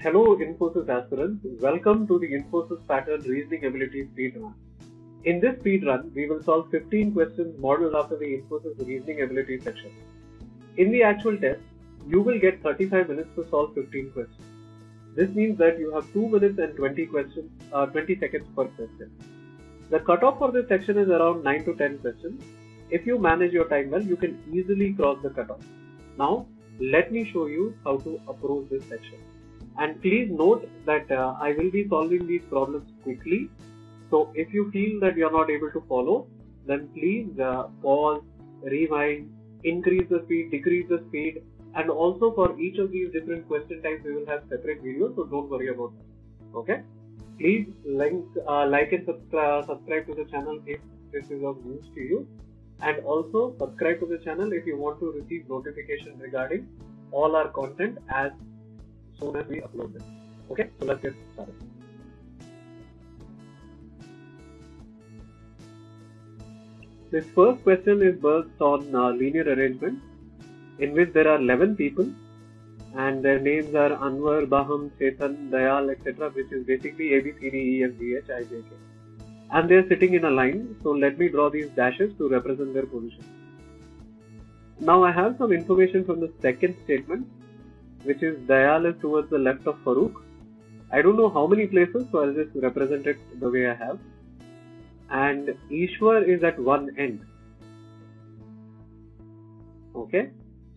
Hello Infosys aspirants, welcome to the Infosys Pattern Reasoning Ability Speed Run. In this speed run, we will solve 15 questions modeled after the Infosys Reasoning Ability section. In the actual test, you will get 35 minutes to solve 15 questions. This means that you have 2 minutes and 20 questions, uh, 20 seconds per question. The cutoff for this section is around 9 to 10 questions. If you manage your time well, you can easily cross the cutoff. Now, let me show you how to approach this section. And please note that uh, I will be solving these problems quickly. So if you feel that you are not able to follow, then please uh, pause, rewind, increase the speed, decrease the speed, and also for each of these different question types, we will have separate videos. So don't worry about that. Okay. Please like, uh, like and subscribe, subscribe to the channel if this is of use to you and also subscribe to the channel if you want to receive notification regarding all our content as soon as we upload them. Okay, so let's get started. This first question is based on uh, linear arrangement in which there are 11 people and their names are Anwar, Baham, Chetan, Dayal, etc. which is basically A, B, C, D, E, F, G, H, I, J, K. And they are sitting in a line, so let me draw these dashes to represent their position. Now I have some information from the second statement which is Dayal is towards the left of Farooq. I don't know how many places, so I'll just represent it the way I have. And Ishwar is at one end. Okay.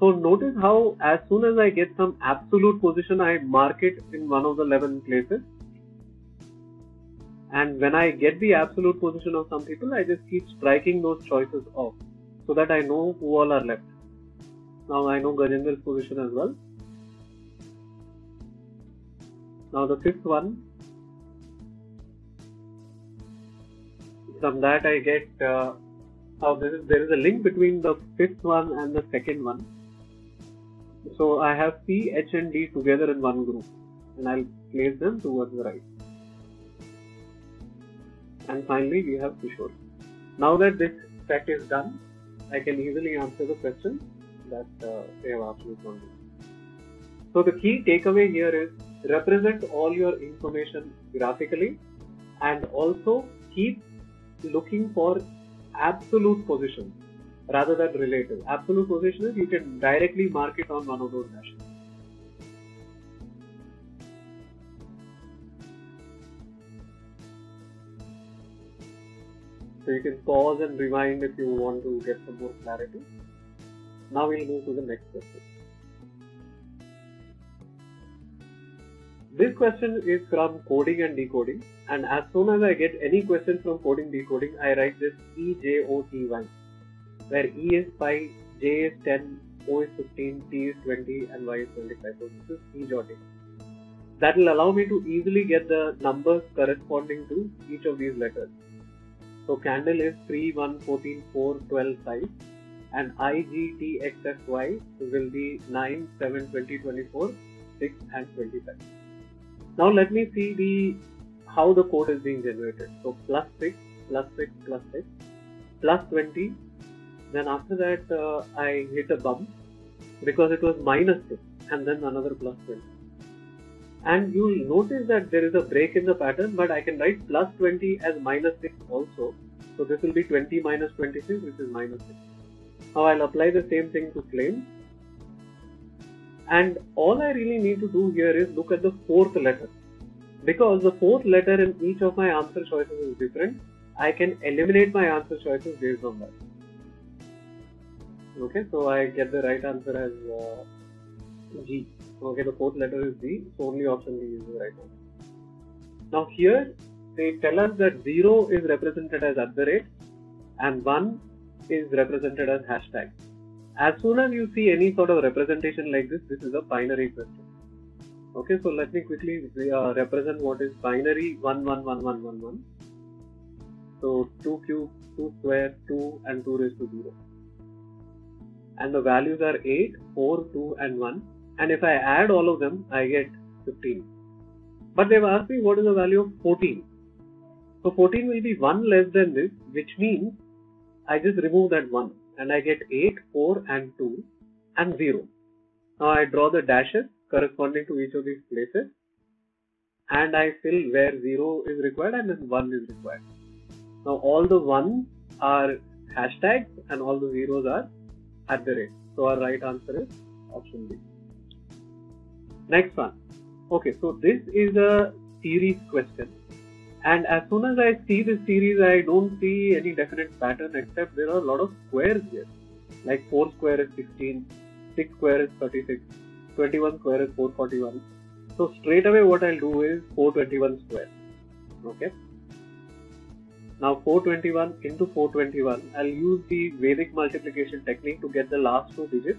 So notice how as soon as I get some absolute position, I mark it in one of the 11 places. And when I get the absolute position of some people, I just keep striking those choices off so that I know who all are left. Now I know Gajendra's position as well. Now the fifth one, from that I get uh, how there is, there is a link between the fifth one and the second one. So I have C, H and D together in one group and I'll place them towards the right. And finally we have Kishore. Now that this set is done, I can easily answer the question that uh, they have asked me from So the key takeaway here is represent all your information graphically and also keep looking for absolute positions rather than relative. Absolute position is you can directly mark it on one of those dashes. So you can pause and rewind if you want to get some more clarity. Now we'll move to the next question. This question is from coding and decoding and as soon as I get any question from coding decoding I write this EJOTY where E is 5, J is 10, O is 15, T is 20 and Y is 25. So this is EJOTY. That will allow me to easily get the numbers corresponding to each of these letters. So candle is 3, 1, 14, 4, 12, 5 and I, G, T, X, F, Y will be 9, 7, 20, 24, 6 and 25. Now let me see the how the code is being generated. So plus 6, plus 6, plus 6, plus 20. Then after that uh, I hit a bump because it was minus 6 and then another plus 20. And you will notice that there is a break in the pattern but I can write plus 20 as minus 6 also. So this will be 20 minus 26 which is minus 6. Now I'll apply the same thing to claim. And all I really need to do here is look at the fourth letter. Because the fourth letter in each of my answer choices is different, I can eliminate my answer choices based on that. Okay, so I get the right answer as uh, G. Okay, the fourth letter is G, so only option D is the right one. Now here they tell us that 0 is represented as at the rate and 1 is represented as hashtag. As soon as you see any sort of representation like this, this is a binary question. Okay, so let me quickly uh, represent what is binary 1 1 1 1 1 1. So 2 cube, 2 square, 2 and 2 raised to 0. And the values are 8, 4, 2 and 1. And if I add all of them, I get 15. But they've asked me what is the value of 14. So 14 will be 1 less than this, which means I just remove that 1 and I get 8, 4 and 2 and 0. Now I draw the dashes corresponding to each of these places and I fill where 0 is required and then 1 is required. Now all the 1s are hashtags and all the zeros are at the rate. So our right answer is option B. Next one. Okay, so this is a series question. And as soon as I see this series, I don't see any definite pattern except there are a lot of squares here. Like 4 square is 16, 6 square is 36, 21 square is 441. So straight away what I'll do is 421 square. Okay. Now 421 into 421, I'll use the Vedic multiplication technique to get the last two digits.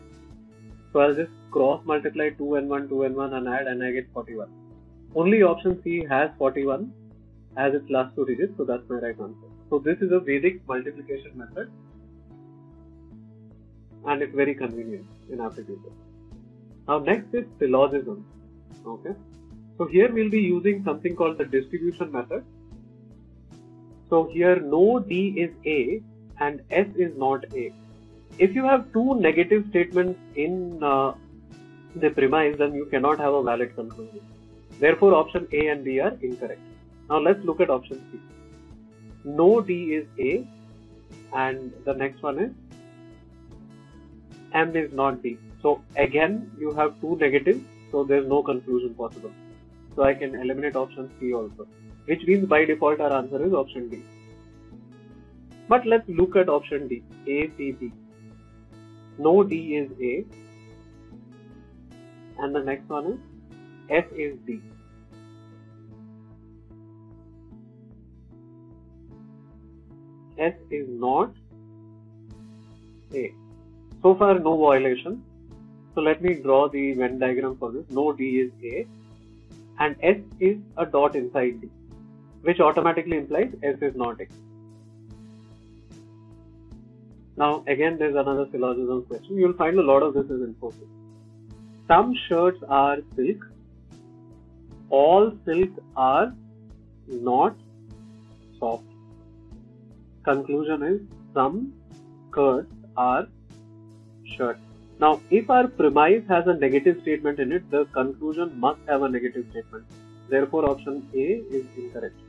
So I'll just cross multiply 2 and 1, 2 and 1 and add and I get 41. Only option C has 41 as its last two digits, so that's my right answer. So this is a Vedic multiplication method and it's very convenient in aptitude. Now next is syllogism. Okay. So here we'll be using something called the distribution method. So here no D is A and S is not A. If you have two negative statements in uh, the premise, then you cannot have a valid conclusion. Therefore, option A and B are incorrect. Now let's look at option C. No D is A and the next one is M is not D. So again, you have two negatives, so there's no conclusion possible. So I can eliminate option C also, which means by default our answer is option D. But let's look at option D, A, C, B. No D is A, and the next one is F is D. S is not A. So far, no violation. So let me draw the Venn diagram for this. No D is A and S is a dot inside D, which automatically implies S is not A. Now again, there's another syllogism question. You'll find a lot of this is Infosys. Some shirts are silk. All silk are not soft. Conclusion is some skirts are shirts. Now, if our premise has a negative statement in it, the conclusion must have a negative statement. Therefore, option A is incorrect.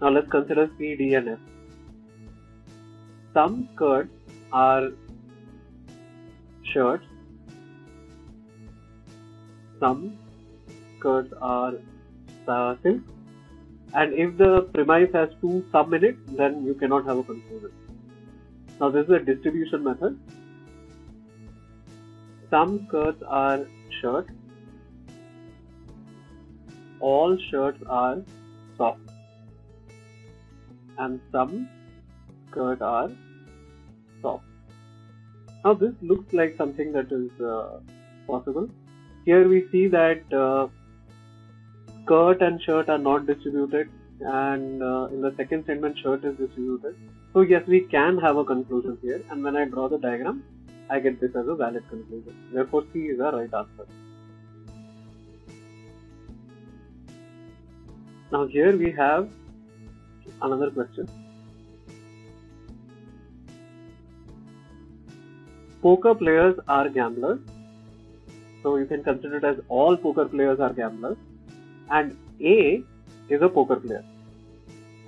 Now, let's consider C, D, and F. Some skirts are shirts. Some skirts are uh, silk. And if the premise has two sub in it, then you cannot have a conclusion. Now, this is a distribution method. Some skirts are shirts. All shirts are soft. And some skirts are soft. Now this looks like something that is uh, possible. Here we see that uh, skirt and shirt are not distributed and uh, in the second statement shirt is distributed. So yes, we can have a conclusion here and when I draw the diagram, I get this as a valid conclusion. Therefore, C is the right answer. Now here we have another question. Poker players are gamblers. So you can consider it as all poker players are gamblers. And A is a poker player.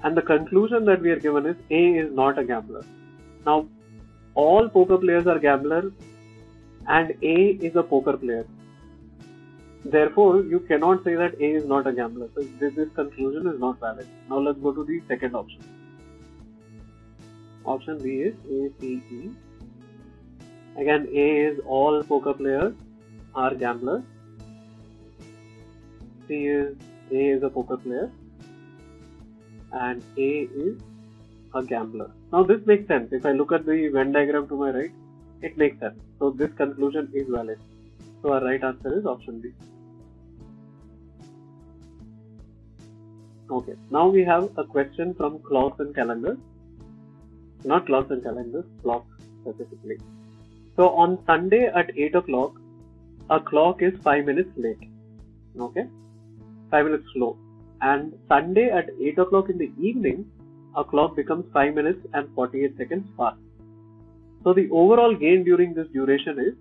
And the conclusion that we are given is A is not a gambler. Now all poker players are gamblers and A is a poker player. Therefore, you cannot say that A is not a gambler. So this, this conclusion is not valid. Now let's go to the second option. Option B is A, C, E. Again, A is all poker players are gamblers. Is A is a poker player. And A is a gambler. Now this makes sense. If I look at the Venn diagram to my right, it makes sense. So this conclusion is valid. So our right answer is option B. Okay, now we have a question from clocks and calendars. Not clocks and calendars, clocks specifically. So on Sunday at 8 o'clock, a clock is 5 minutes late. Okay, 5 minutes slow. And Sunday at 8 o'clock in the evening, a clock becomes 5 minutes and 48 seconds fast. So the overall gain during this duration is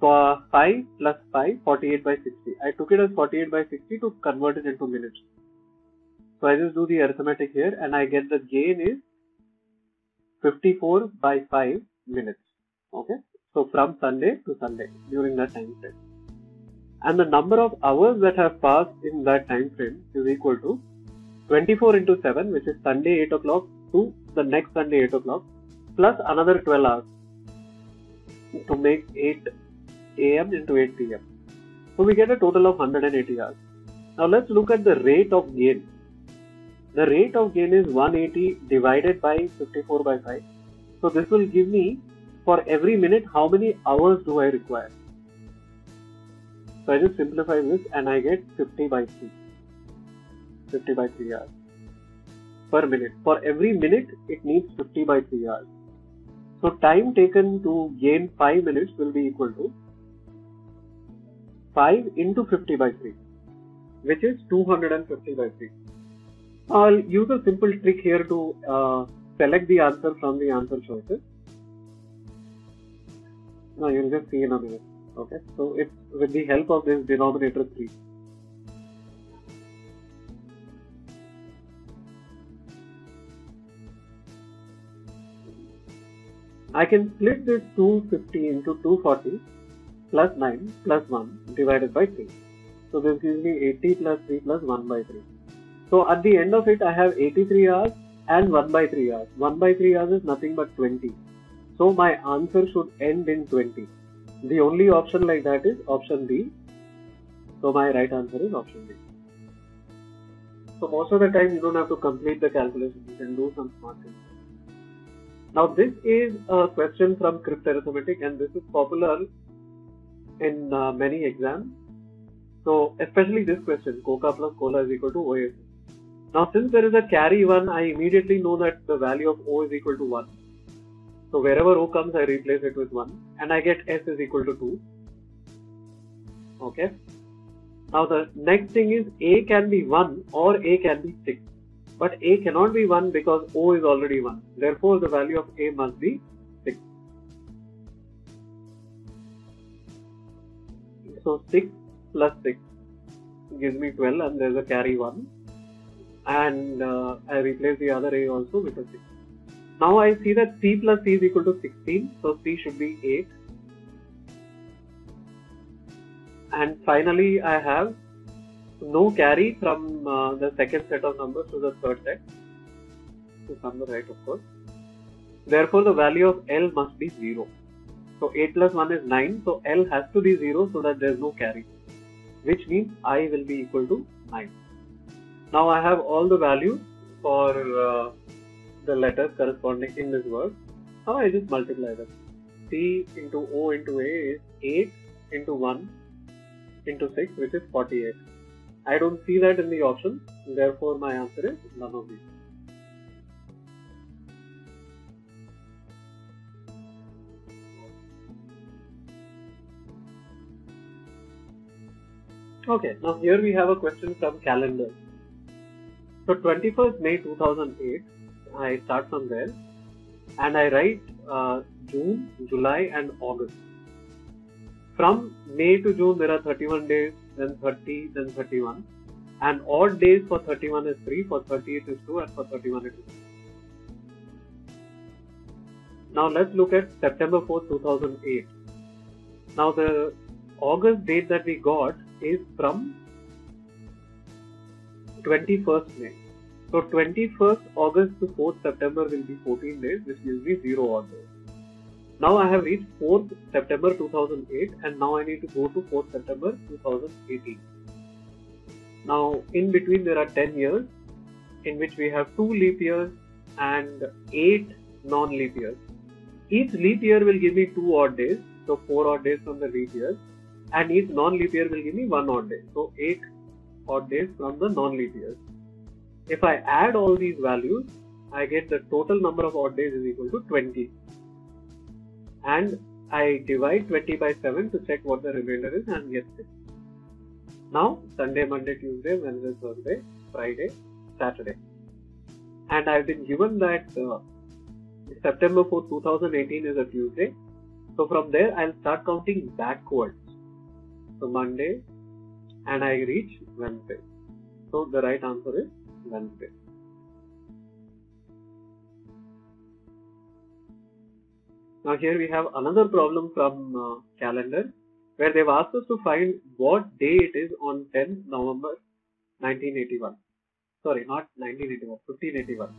for 5 plus 5, 48 by 60. I took it as 48 by 60 to convert it into minutes. So I just do the arithmetic here and I get the gain is 54 by 5 minutes. Okay. So from Sunday to Sunday during that time frame. And the number of hours that have passed in that time frame is equal to 24 into 7 which is Sunday 8 o'clock to the next Sunday 8 o'clock plus another 12 hours to make 8 am into 8 pm. So we get a total of 180 hours. Now let's look at the rate of gain. The rate of gain is 180 divided by 54 by 5. So this will give me for every minute how many hours do I require. So I just simplify this and I get 50 by 3. 50 by 3 hours per minute. For every minute it needs 50 by 3 hours. So time taken to gain 5 minutes will be equal to 5 into 50 by 3 which is 250 by 3. I'll use a simple trick here to uh, select the answer from the answer choices. Now you'll just see in a minute. Okay, so it's with the help of this denominator 3. I can split this 250 into 240 plus 9 plus 1 divided by 3. So this gives me 80 plus 3 plus 1 by 3. So at the end of it I have 83 hours and 1 by 3 hours. 1 by 3 hours is nothing but 20. So my answer should end in 20. The only option like that is option B. So my right answer is option B. So most of the time you don't have to complete the calculation. You can do some smart things. Now this is a question from Crypt Arithmetic and this is popular in uh, many exams. So especially this question, Coca plus Cola is equal to OASIS. Now since there is a carry 1, I immediately know that the value of O is equal to 1. So wherever O comes, I replace it with 1 and I get S is equal to 2. Okay. Now the next thing is A can be 1 or A can be 6. But A cannot be 1 because O is already 1. Therefore the value of A must be 6. So 6 plus 6 gives me 12 and there's a carry 1 and uh, I replace the other A also with a 6. Now I see that C plus C is equal to 16 so C should be 8 and finally I have no carry from uh, the second set of numbers to the third set. To the right of course. Therefore the value of L must be 0 so 8 plus 1 is 9 so L has to be 0 so that there is no carry which means I will be equal to 9 now I have all the values for uh, the letters corresponding in this word now I just multiply them? C into O into A is 8 into 1 into 6 which is 48 I don't see that in the option therefore my answer is none of these. Okay, now here we have a question from calendar. So 21st May 2008, I start from there and I write uh, June, July and August. From May to June there are 31 days, then 30, then 31 and odd days for 31 is 3, for 30 it is 2 and for 31 it is 3. Now let's look at September 4, 2008. Now the August date that we got is from 21st May. So 21st August to 4th September will be 14 days, which gives me 0 odd days. Now I have reached 4th September 2008 and now I need to go to 4th September 2018. Now in between there are 10 years in which we have 2 leap years and 8 non-leap years. Each leap year will give me 2 odd days, so 4 odd days from the leap years and each non-leap year will give me 1 odd day. So 8 odd days from the non-leap years. If I add all these values, I get the total number of odd days is equal to 20. And I divide 20 by 7 to check what the remainder is and get this. Now, Sunday, Monday, Tuesday, Wednesday, Thursday, Friday, Saturday. And I've been given that uh, September 4, 2018 is a Tuesday So from there, I'll start counting backwards. So Monday, and I reach Wednesday. So the right answer is Now here we have another problem from uh, calendar where they've asked us to find what day it is on 10th November 1981. Sorry, not 1981, 1581.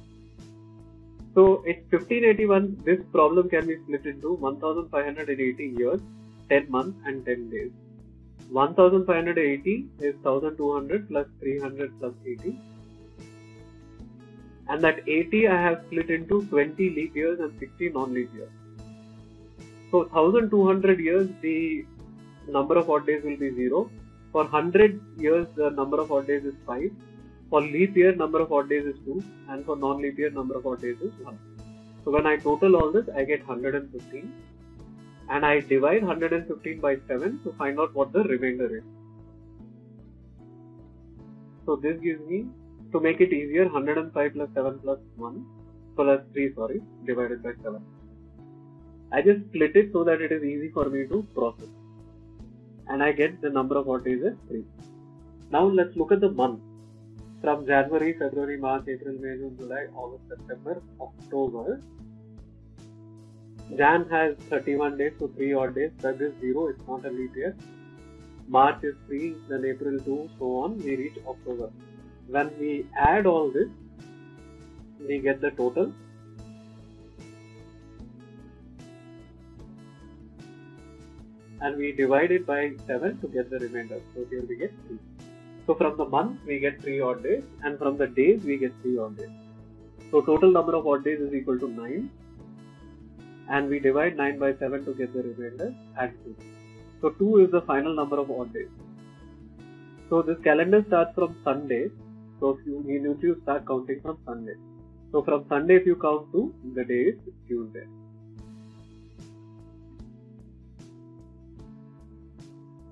So it's 1581. This problem can be split into 1580 years, 10 months, and 10 days. 1580 is 1200 plus 300 plus 80. And that 80 I have split into 20 leap years and 60 non leap years. So 1200 years the number of odd days will be 0. For 100 years the number of odd days is 5. For leap year number of odd days is 2 and for non leap year number of odd days is 1. So when I total all this I get 115 and I divide 115 by 7 to find out what the remainder is. So this gives me to make it easier 105 plus 7 plus 1 plus 3 sorry divided by 7. I just split it so that it is easy for me to process. And I get the number of odd days as 3. Now let's look at the month. From January, February, March, April, May, June, July, August, September, October. Jan has 31 days, so 3 odd days. Feb is 0, it's not a leap year. March is 3, then April 2, so on. We reach October. When we add all this, we get the total and we divide it by 7 to get the remainder. So here we get 3. So from the month we get 3 odd days and from the days we get 3 odd days. So total number of odd days is equal to 9 and we divide 9 by 7 to get the remainder add 2. So 2 is the final number of odd days. So this calendar starts from Sunday. So you, you need to start counting from Sunday. So from Sunday if you count to the day is Tuesday.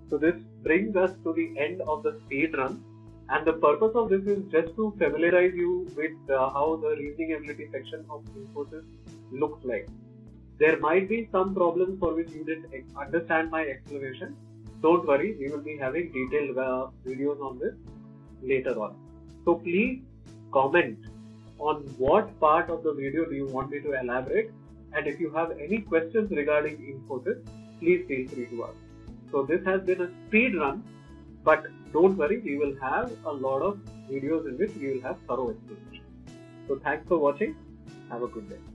So this brings us to the end of the speed run and the purpose of this is just to familiarize you with uh, how the reasoning ability section of Infosys looks like. There might be some problems for which you didn't understand my explanation. Don't worry, we will be having detailed uh, videos on this later on. So please comment on what part of the video do you want me to elaborate and if you have any questions regarding Infosys, please feel free to ask. So this has been a speed run, but don't worry, we will have a lot of videos in which we will have thorough explanation. So thanks for watching. Have a good day.